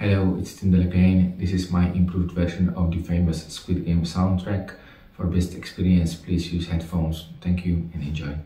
Hello, it's TintheL again. This is my improved version of the famous Squid Game soundtrack. For best experience, please use headphones. Thank you and enjoy.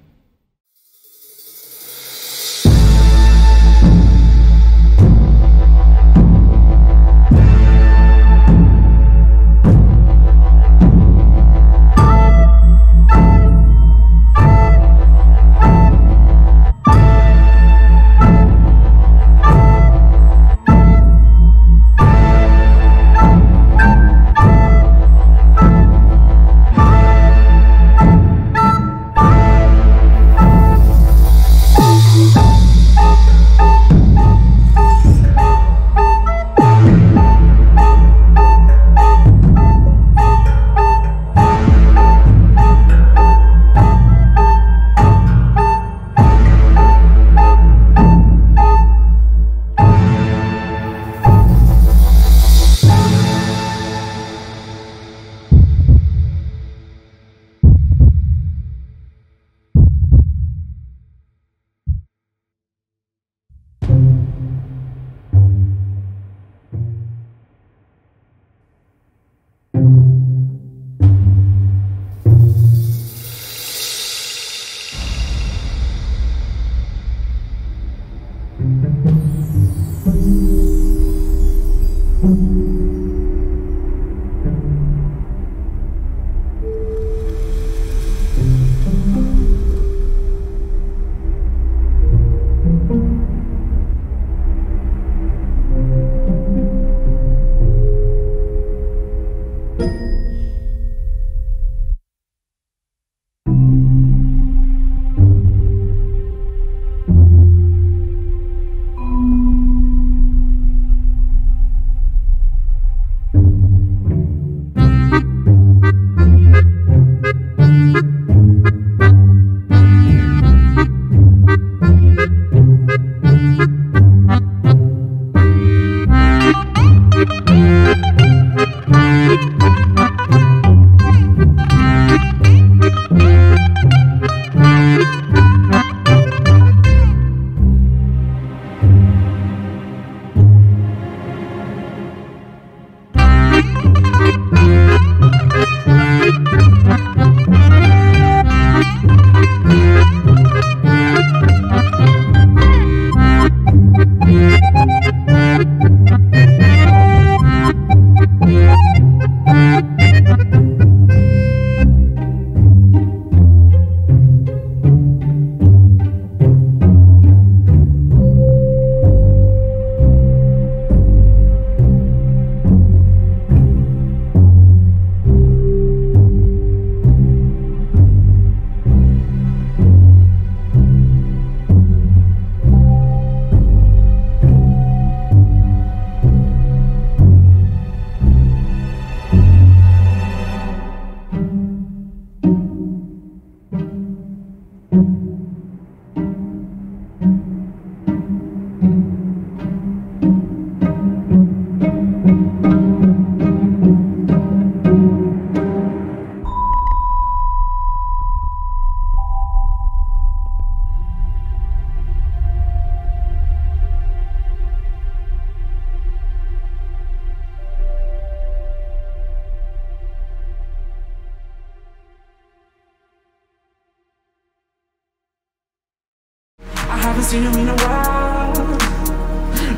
Haven't seen you in a while.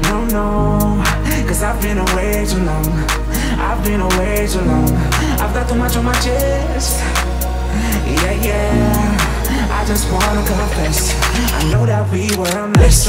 No, no, cause I've been away too long. I've been away too long. I've got too much on my chest. Yeah, yeah. I just wanna confess. I know that we were a mess.